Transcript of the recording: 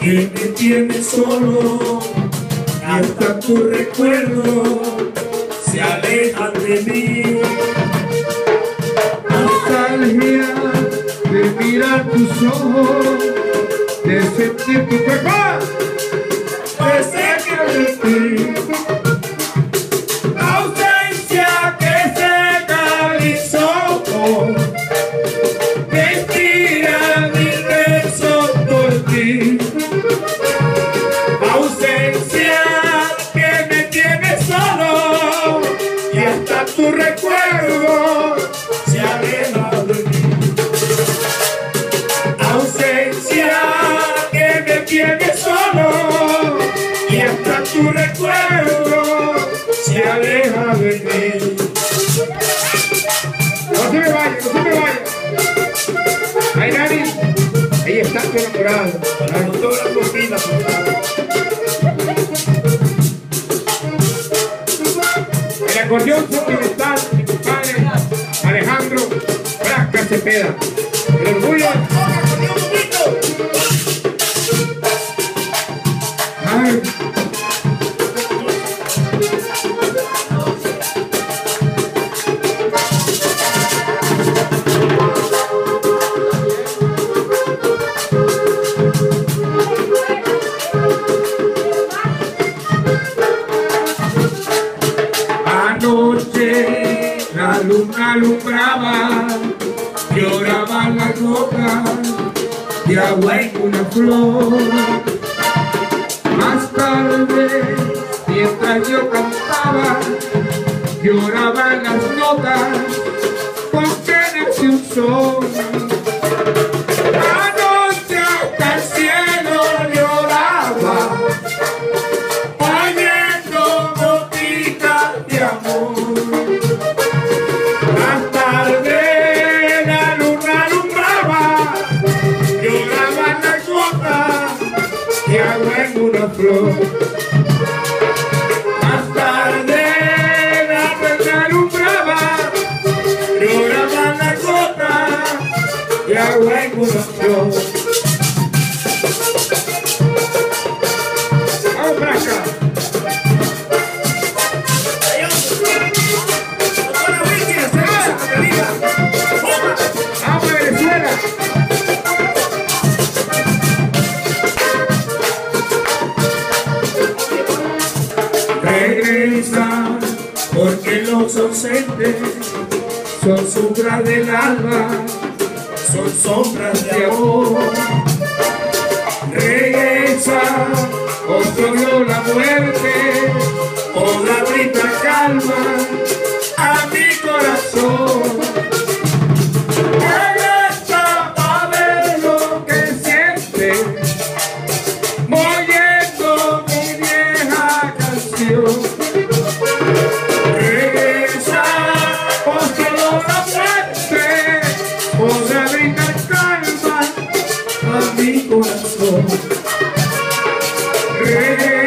que me tiene solo. Y hasta tu recuerdo se aleja de mí. Nostalgia de mirar tus ojos. Tu enamorado. La doctora favor. El acordeón sentimental, mi compadre Alejandro Frasca Cepeda. El orgullo. La alumbraba, lloraban las gotas de agua en una flor. Más tarde, mientras yo cantaba, lloraban las notas con penas y un sol. Más tarde la luna alumbraba, lloraban las gotas de agua en. Los ausentes son sombras del alma, son sombras de amor. Regresa o solo la muerte podrá brindar calma Regresa,